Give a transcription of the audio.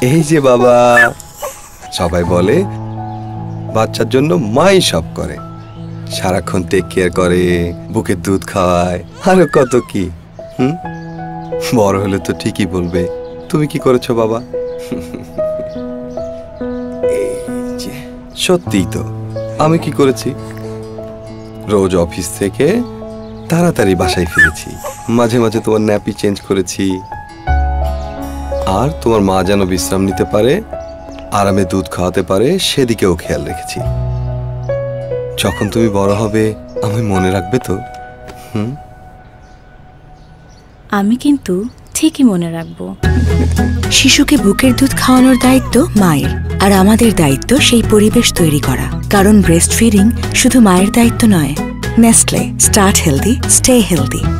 এই যে বাবা। সবাই বলে, বাচ্চার জন্য মাই সব করে। সারাক্ষণ টেক কেয়ার করে বুকের দুধ খাওয়ায়। আরও কত কি, হুম? বড় হলে তো ঠিকই বলবে। তুমি কি করেছ বাবা? সত্যিই তো। আমি কি করেছি? রোজ অফিস থেকে তাড়াতাড়ি বাসায় ফিরেছি। মাঝে মাঝে তোমার ন্যাপি চেঞ্জ করেছি। আর তোমার মা যেন বিশ্রাম নিতে পারে, আরামে দুধ খাওয়াতে পারে, সেদিকেও খেয়াল রেখেছি। যখন তুমি বড় হবে আমি মনে রাখবে তো? হুম? আমি কিন্তু ঠিকই মনে রাখব। শিশুকে বুকের দুধ খাওয়ানোর দায়িত্ব মায়ের, আর আমাদের দায়িত্ব সেই পরিবেশ তৈরি করা। কারণ ব্রেস্ট ফিডিং শুধু মায়ের দায়িত্ব নয় Nestle start healthy stay healthy